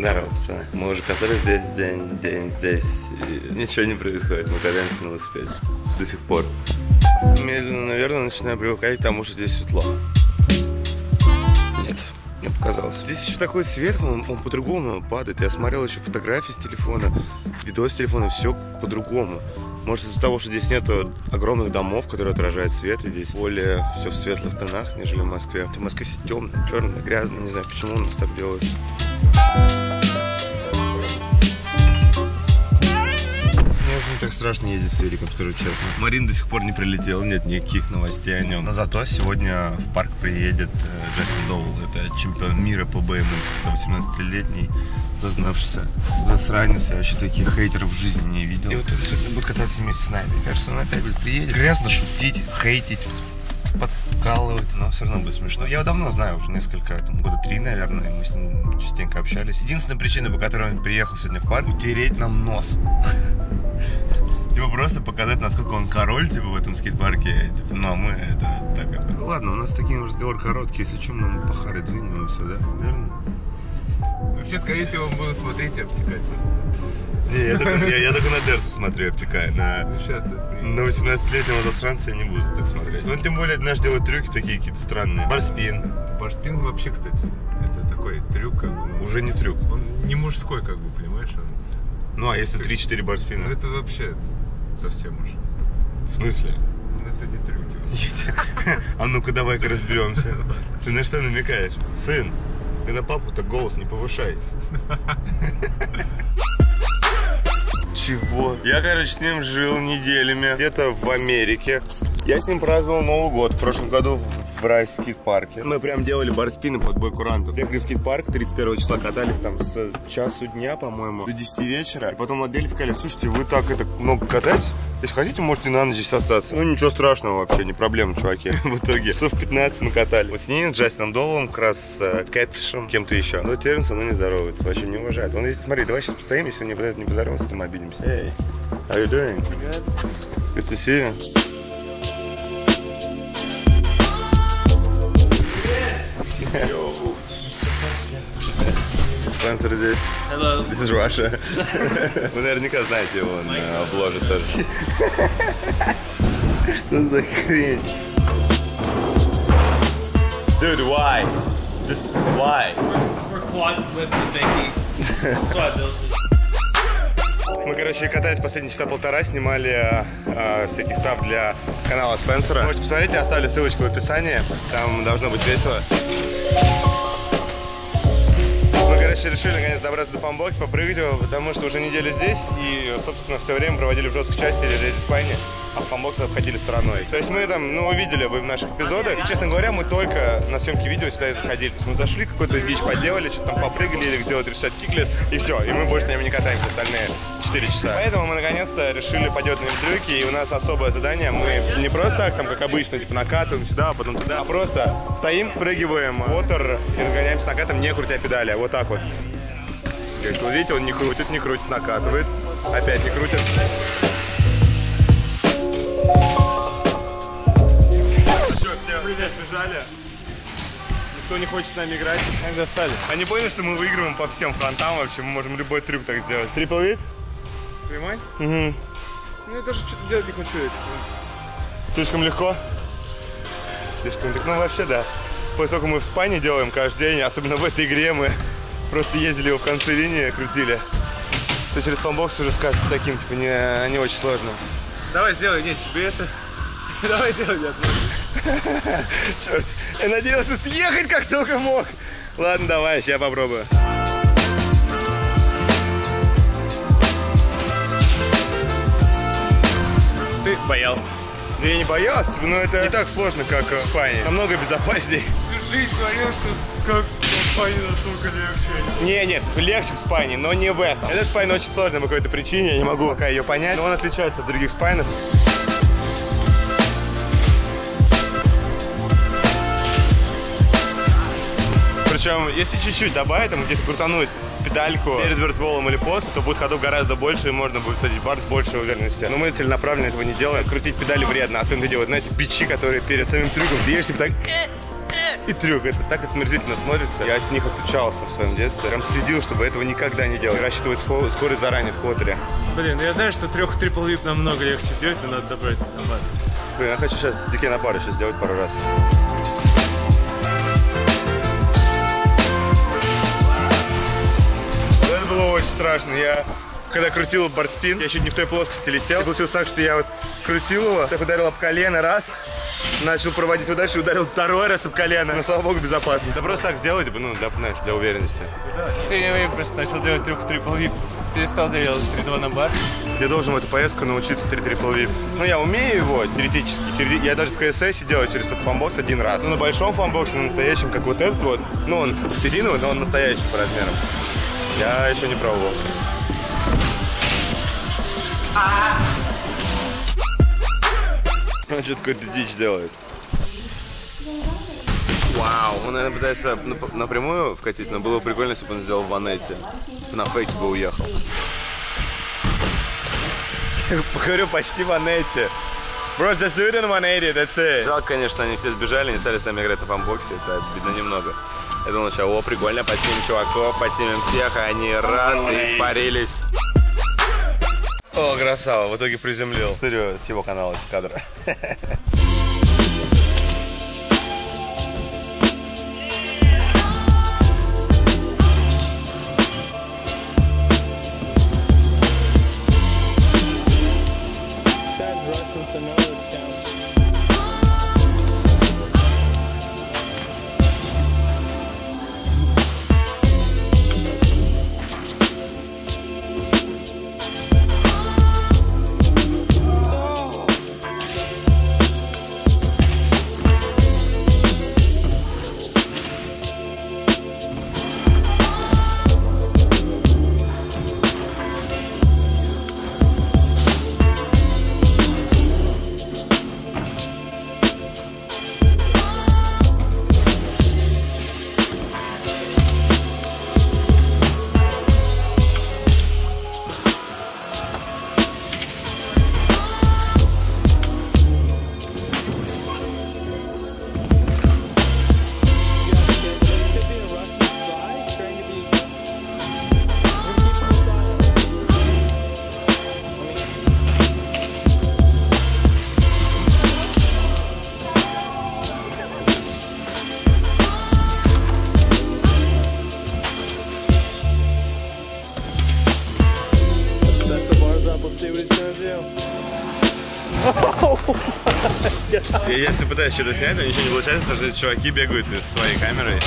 Здорово, пацаны. Мы уже который здесь день, день здесь. И ничего не происходит. Мы катаемся на велосипеде. До сих пор. Медленно, наверное, начинаю привыкать к тому, что здесь светло. Нет, мне показалось. Здесь еще такой свет, он, он по-другому падает. Я смотрел еще фотографии с телефона, видос с телефона, все по-другому. Может из-за того, что здесь нету огромных домов, которые отражают свет, и здесь более все в светлых тонах, нежели в Москве. В Москве все темно, черно, грязно, не знаю, почему у нас так делают. Так страшно ездить с великом, скажу честно. Марин до сих пор не прилетел, нет никаких новостей о нем. Но зато сегодня в парк приедет э, Джастин Доул. Это чемпион мира по BMX. Это 18-летний зазнавшийся засранец. Я вообще таких хейтеров в жизни не видел. И вот он сегодня будет кататься вместе с нами. Мне кажется, он опять будет приедет. Грязно шутить, хейтить, подкалывать, но все равно будет смешно. Я его давно знаю, уже несколько, там, года три, наверное, мы с ним частенько общались. Единственная причина, по которой он приехал сегодня в парк, утереть нам нос. Типа просто показать, насколько он король, типа, в этом скейт-парке. Типа, ну, а мы это так это. Ладно, у нас такие разговор короткий, если что, мы по харе двинем и все, да? Верно? Вообще, скорее всего, мы будем смотреть и обтекать просто. Не, я только, я, я только на Дерса смотрю, я обтекаю. На, Ну, сейчас на 18-летнего засранца я не буду так смотреть. Ну, тем более, знаешь, делают трюки такие какие-то странные. Барспин. Барспин вообще, кстати, это такой трюк, как бы, ну, Уже не трюк. он не мужской, как бы, понимаешь? Он- Ну, а если 3-4 ну, барспина? это вообще совсем уж. В смысле? Ну, Это не трюки. А ну-ка давай-ка разберемся. Ты на что намекаешь? Сын, ты на папу-то голос не повышай. Чего? Я, короче, с ним жил неделями. Где-то в Америке. Я с ним праздновал Новый год в прошлом году в в Райс скейт-парке. Мы прям делали барспины под бой курантов. Приехали в скейт-парк 31 числа, катались там с часу дня, по-моему, до 10 вечера. И потом владельцы сказали, слушайте, вы так это много катаетесь? Если хотите, можете на ночь здесь остаться. Ну, ничего страшного вообще, не проблема, чуваки. В итоге, часов 15 мы катали. Вот с ним, Джастином Доллом, как раз с э, Кэтфишем, кем-то еще. Но Терренс со мной не здоровается, вообще не уважает. Он здесь, смотри, давай сейчас постоим, если он не подойдет, не поздоровается, то мы обидимся. Эй, how you doing? Good to see you. Спенсер здесь. Hello. This is Russia. Вы наверняка знаете его, он э, обложит тоже. Что за хрень? Dude, why? Just why? For quad whip the thingy. That's why I built it. Мы, короче, катались последние часа полтора, снимали э, э, всякий став для канала Спенсера. Можете посмотреть, я оставлю ссылочку в описании. Там должно быть весело. Короче, решили наконец добраться до funbox, попрыгать его, потому что уже неделю здесь и, собственно, все время проводили в жесткой части или в в spine, а funbox обходили стороной. То есть мы там, ну, увидели вы в наших эпизодах, и, честно говоря, мы только на съемке видео сюда и заходили. То есть мы зашли, какой-то дичь поделали, что-то там попрыгали или сделать решать киклес, и все, и мы больше на нем не катаемся остальные 4 часа. Поэтому мы, наконец-то, решили поделать на нем трюки, и у нас особое задание, мы не просто так, там, как обычно, типа, накатываем сюда, а потом туда, а просто стоим, спрыгиваем, вотер и разгоняемся накатом, не крутя педали, а вот так вот. То есть, вот видите, он не крутит, не крутит, накатывает. Опять не крутит. Ну что, все? Никто не хочет с нами играть. Как достали? Они поняли, что мы выигрываем по всем фронтам вообще. Мы можем любой трюк так сделать. Трипл вид? Прямой? Угу. Ну, я даже что-то делать не хочу, типа. Слишком легко? Слишком легко. Ну, вообще, да. Поскольку мы в spine делаем каждый день, особенно в этой игре, мы просто ездили его в конце линии, крутили. То через funbox уже скатиться таким, типа, не, не очень сложно. Давай сделай, нет, тебе это. Давай делай, я Черт, я надеялся съехать как только мог. Ладно, давай, сейчас попробую. Ты боялся. Да я не боялся, но это не так сложно, как э, в Испании. Намного безопасней. Всю жизнь говорил, что как в Испании настолько легче. Не, нет, легче в спайне, но не в этом. Этот спайн очень сложный по какой-то причине, я не могу пока ее понять, но он отличается от других спайнов. Причем, если чуть-чуть добавить, там где-то крутануть педальку перед вертволом или после, то будет ходов гораздо больше, и можно будет садить бар с большей уверенностью. Но мы целенаправленно этого не делаем. Крутить педали вредно, особенно делать, знаете, бичи, которые перед самим трюком, типа так, и трюк. Это так отмерзительно смотрится. Я от них отучался в своем детстве. Прям следил, чтобы этого никогда не делать. Рассчитывать скорость заранее в квотере. Блин, ну я знаю, что трех трипл вип намного легче сделать, но надо добрать набат. Блин, я хочу сейчас дике на пару сейчас сделать пару раз. Было очень страшно. Я когда крутил барспин, я чуть не в той плоскости летел. Получилось так, что я вот крутил его, так ударил об колено раз, начал проводить его дальше, ударил второй раз об колено. Но, слава богу, безопасно. Да просто так типа, ну, для, знаешь, для уверенности. В последнее время просто начал делать трех triple whip. Перестал делать 3-2 на бар. Я должен в эту поездку научиться 3 triple whip. Ну, я умею его теоретически. Теоре- Я даже в КСС делал через тот funbox один раз. Ну, на большом funbox 'е, на настоящем, как вот этот вот. Ну, он резиновый, но он настоящий по размерам. Я еще не пробовал. Он что-то какую-то дичь делает. Вау, он, наверное, пытается нап- напрямую вкатить, но было бы прикольно, если бы он сделал one-eighty. На fakie бы уехал. Говорю, почти one-eighty. Bro, just do it in 180, that's it. Жалко, конечно, они все сбежали, не стали с нами играть на funbox 'е, это видно немного. Я думал, что, о, прикольно, подснимем чуваков, подснимем всех, а они раз и испарились. О, красава, в итоге приземлил. Смотрю с его канала кадра. Я если пытаюсь что-то снять, но ничего не получается, потому что чуваки бегают со своей камерой.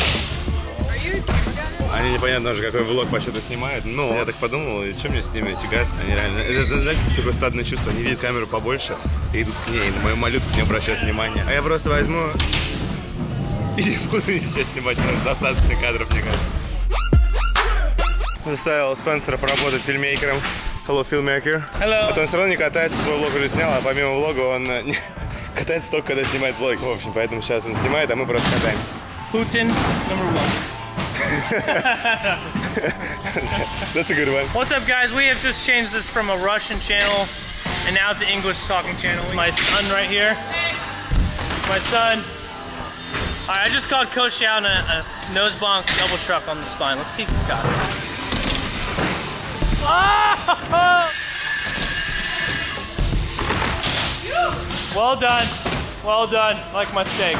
Они непонятно уже какой влог по что-то снимают. Ну, я так подумал, и что мне с ними тягаться? Они реально... Это, знаете, такое стадное чувство. Они видят камеру побольше и идут к ней. На мою малютку не обращают внимания. А я просто возьму и не буду ничего снимать. Достаточно кадров, мне кажется. Заставил Спенсера поработать фильмейкером. Hello, filmmaker. Hello. А то он все равно не катается, свой влог уже снял, а помимо влога он э, катается только, когда снимает влог. В общем, поэтому сейчас он снимает, а мы просто катаемся. Putin, number one. That's a good one. What's up, guys? We have just changed this from a Russian channel and now to English talking channel. My son right here. My son. All right, I just called Coach down a, a nose bonk double truck on the spine. Let's see if he's got it. Oh! Well done. Well done. Like my steak.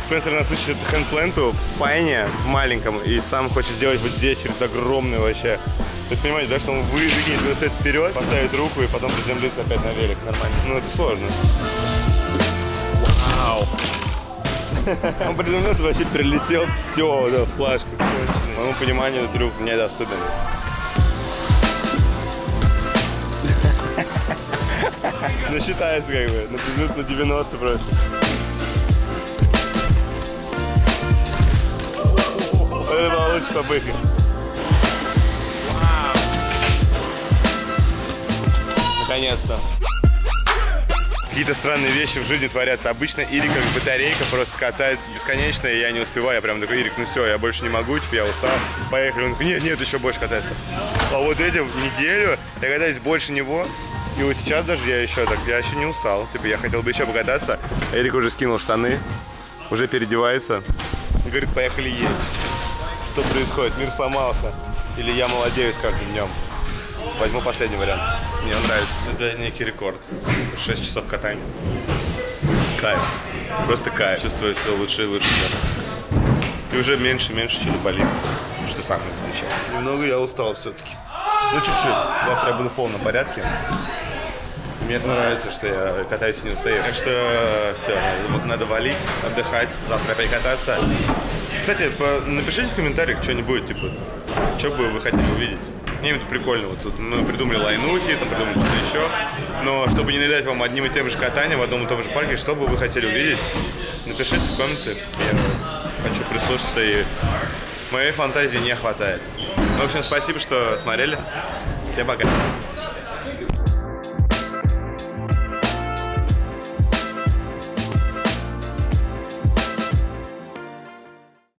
Спенсер нас учит хендпленту в спайне в маленьком и сам хочет сделать вот здесь через огромный вообще. То есть понимаете, да, что он вы- выкинет велосипед вперед, поставит руку и потом приземлится опять на велик нормально. Ну это сложно. Вау. Он приземлился, вообще прилетел, все, да, в плашку. По моему пониманию, этот трюк недоступен. Ну считается как бы, ну приземлился на 90 просто. Это была лучшая попытка. Наконец-то. Какие-то странные вещи в жизни творятся. Обычно или как батарейка просто катается бесконечно, и я не успеваю. Я прям такой, Ирик, ну все, я больше не могу, типа я устал. Поехали. Он такой, нет, нет, еще больше катается. А вот этим неделю я катаюсь больше него. И вот сейчас даже я еще так, я еще не устал. Типа я хотел бы еще покататься. Эрик уже скинул штаны. Уже переодевается. Говорит, поехали есть. Что происходит? Мир сломался. Или я молодею с каждым днем. Возьму последний вариант. Мне он нравится. Это некий рекорд. 6 часов катания. Кайф. Просто кайф. Чувствую все лучше и лучше. И уже меньше и меньше что-то болит. Что самое замечательное. Немного я устал все-таки. Ну, чуть-чуть. Завтра я буду в полном порядке. Мне это нравится, что я катаюсь и не устаю. Так что все, вот надо валить, отдыхать, завтра опять кататься. Кстати, по- напишите в комментариях что-нибудь, типа, что бы вы хотели увидеть. Мне это прикольно. Вот тут мы придумали лайнухи, там придумали что-то еще. Но чтобы не надать вам одним и тем же катанием в одном и том же парке, что бы вы хотели увидеть, напишите в комменты. Я хочу прислушаться и моей фантазии не хватает. В общем, спасибо, что смотрели. Всем пока.